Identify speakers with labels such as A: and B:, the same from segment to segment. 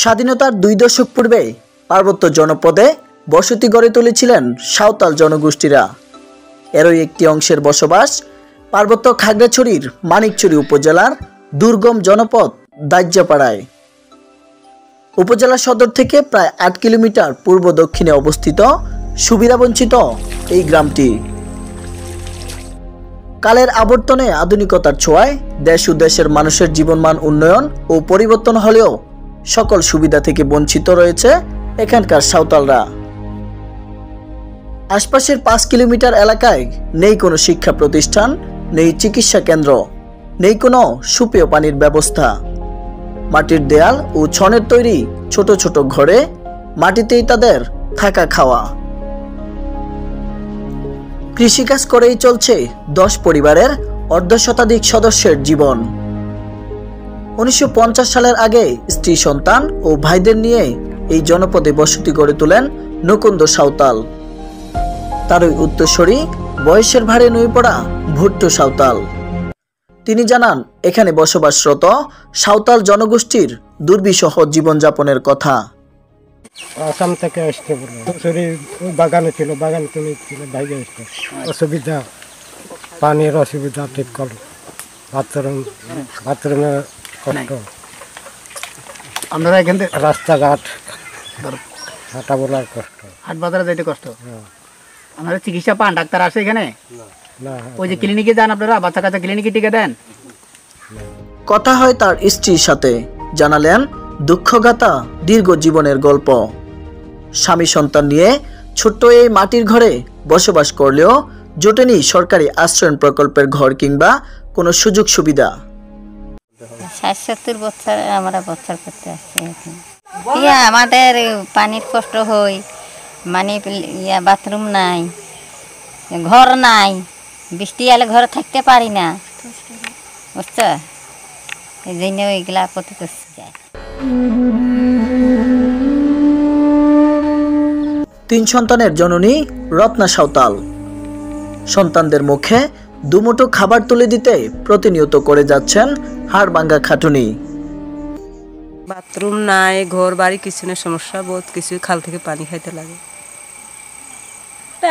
A: স্বাধীনতার দুই দশক পূর্বে পার্বত্য জনপদে বসতি গড়ে তুলেছিলেন সাঁওতাল জনগোষ্ঠীরা। এরই একটি অংশের বসবাস পার্বত্য খাগড়াছড়ির মানিকছড়ি উপজেলার দুর্গম জনপদ দাজ্যাপাড়ায় উপজেলা সদর থেকে প্রায় আট কিলোমিটার পূর্ব দক্ষিণে অবস্থিত সুবিধাবঞ্চিত এই গ্রামটি। কালের আবর্তনে আধুনিকতার ছোঁয়ায় দেশ ও দেশের মানুষের জীবনমান উন্নয়ন ও পরিবর্তন হলেও সকল সুবিধা থেকে বঞ্চিত রয়েছে এখানকার সাঁওতালরা। আশপাশের পাঁচ কিলোমিটার এলাকায় নেই কোনো শিক্ষা প্রতিষ্ঠান, নেই চিকিৎসা কেন্দ্র, নেই কোনো সুপেয় পানির ব্যবস্থা। মাটির দেয়াল ও ছনের তৈরি ছোট ছোট ঘরে মাটিতেই তাদের থাকা খাওয়া। কৃষিকাজ করেই চলছে দশ পরিবারের অর্ধ শতাধিক সদস্যের জীবন। উনিশশো পঞ্চাশ সালের আগে স্ত্রী সন্তান ও ভাইদের নিয়ে এই জনপদে বসতি গড়ে তোলেন নকুন্দ সাঁওতাল। তারই উত্তরস্বরী বয়সের ভারে নুয়ে পড়া ভুট্টো সাঁওতাল। তিনি জানান, এখানে বসবাসরত সাঁওতাল জনগোষ্ঠীর দুর্বিষহ জীবনযাপনের কথা।
B: আসাম থেকে আসতে বাগানে ছিল, বাগানে তুমি ছিল আসতে অসুবিধা, পানির অসুবিধা ঠিক কর বাথরুম, বাথরুমে
C: আপনারা এখান থেকে
B: রাস্তাঘাট হাঁটা বলার কষ্ট।
C: হাট বাজারে যাইতে কষ্ট। আপনারা চিকিৎসা পান ডাক্তার আসে এখানে? ওই যে ক্লিনিকে যান আপনারা বাচ্চা কাচ্চা ক্লিনিকে টিকে দেন।
A: কথা হয় তার স্ত্রীর সাথে। জানালেন দুঃখগাথা দীর্ঘ জীবনের গল্প। স্বামী সন্তান নিয়ে ছোট্ট এই মাটির ঘরে বসবাস করলেও জোটেনি সরকারি আশ্রয়ণ প্রকল্পের ঘর কিংবা কোনো সুযোগ সুবিধা।
D: ষাট সত্তর বছর আমরা বছর করতে আসছি এখন। ইয়া আমাদের পানির কষ্ট হয় মানে ইয়া বাথরুম নাই ঘর নাই বৃষ্টি ঘরে থাকতে পারি না। বুঝছ? এই জন্য এগুলা করতে যায়।
A: তিন সন্তানের জননী রত্না সাঁওতাল। সন্তানদের মুখে দুমুঠো খাবার তুলে দিতে প্রতিনিয়ত করে যাচ্ছেন হাড়ভাঙ্গা খাটুনি।
E: বাথরুম নাই ঘর বাড়ি কিচেনের সমস্যা বহুত কিছু খাল থেকে পানি খাইতে লাগে।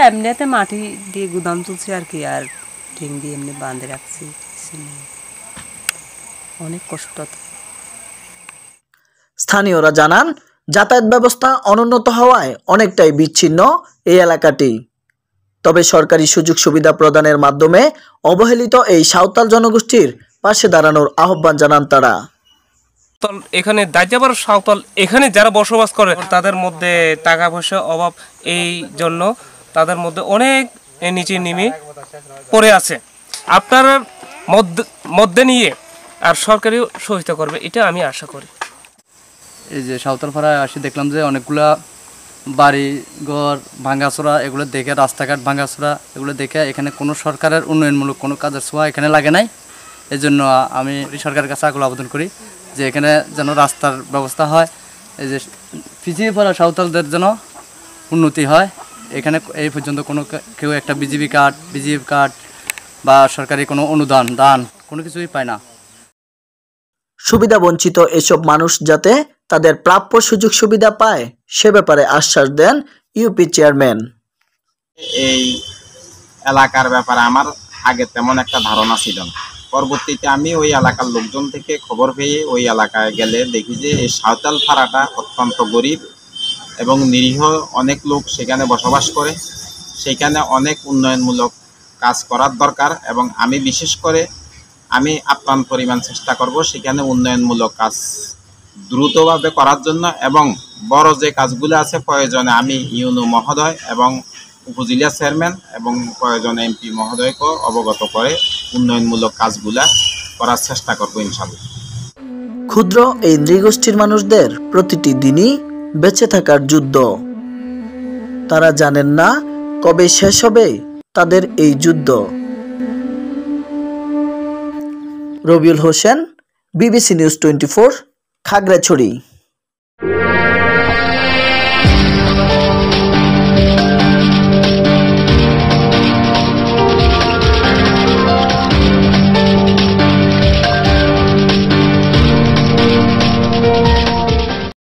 E: এমনিতে মাটি দিয়ে গুদাম তুলছি আর কি আর টিন দিয়ে এমনি বাঁধে রাখছি অনেক কষ্ট।
A: স্থানীয়রা জানান যাতায়াত ব্যবস্থা অনুন্নত হওয়ায় অনেকটাই বিচ্ছিন্ন এই এলাকাটি। তবে সরকারি সুযোগ সুবিধা প্রদানের মাধ্যমে অবহেলিত এই সাঁওতাল জনগোষ্ঠীর পাশে দাঁড়ানোর আহ্বান জানান তারা।
F: এখানে দাজ্যাবার সাঁওতাল এখানে যারা বসবাস করে তাদের মধ্যে টাকা পয়সা অভাব এই জন্য তাদের মধ্যে অনেক এ নিচে নেমে পড়ে আছে। আপনার মধ্যে মধ্যে নিয়ে আর সরকারি সহায়তা করবে এটা আমি আশা করি।
G: এই যে সাঁওতাল সাঁওতালপাড়ায় আসি দেখলাম যে অনেকগুলা বাড়ি ঘর ভাঙ্গাচোরা এগুলো দেখে রাস্তাঘাট ভাঙ্গাচোরা এগুলো দেখে এখানে কোনো সরকারের উন্নয়নমূলক কোনো কাজের ছোঁয়া এখানে লাগে নাই। এই জন্য আমি সরকারের কাছে আগুলো আবেদন করি যে এখানে যেন রাস্তার ব্যবস্থা হয় এই যে পিছিয়ে পড়া সাঁওতালদের যেন উন্নতি হয়। এখানে এই পর্যন্ত কোনো কেউ একটা বিজিবি কার্ড বিজিবি কার্ড বা সরকারি কোনো অনুদান দান কোনো কিছুই পায় না।
A: সুবিধা বঞ্চিত এসব মানুষ যাতে তাদের প্রাপ্য সুযোগ সুবিধা পায় সে ব্যাপারে আশ্বাস দেন ইউপি চেয়ারম্যান।
H: এই এলাকার ব্যাপারে আমার আগে তেমন একটা ধারণা ছিল না। পরবর্তীতে আমি ওই এলাকার লোকজন থেকে খবর পেয়ে ওই এলাকায় গেলে দেখি যে এই সাঁওতাল পাড়াটা অত্যন্ত গরিব এবং নিরীহ অনেক লোক সেখানে বসবাস করে। সেখানে অনেক উন্নয়নমূলক কাজ করার দরকার এবং আমি বিশেষ করে আমি আপ্রাণ পরিমাণ চেষ্টা করব সেখানে উন্নয়নমূলক কাজ দ্রুতভাবে করার জন্য এবং বড় যে কাজগুলো আছে প্রয়োজনে আমি ইউনু মহোদয় এবং উপজেলা চেয়ারম্যান এবং কয়েকজন এমপি মহোদয়কে অবগত করে উন্নয়নমূলক কাজগুলা করার চেষ্টা করব ইনশাল্লাহ
A: ক্ষুদ্র এই নৃগোষ্ঠীর মানুষদের প্রতিটি দিনই বেঁচে থাকার যুদ্ধ। তারা জানেন না কবে শেষ হবে তাদের এই যুদ্ধ। Rabiul Hossain, BBC news twenty four, Khagrachhari.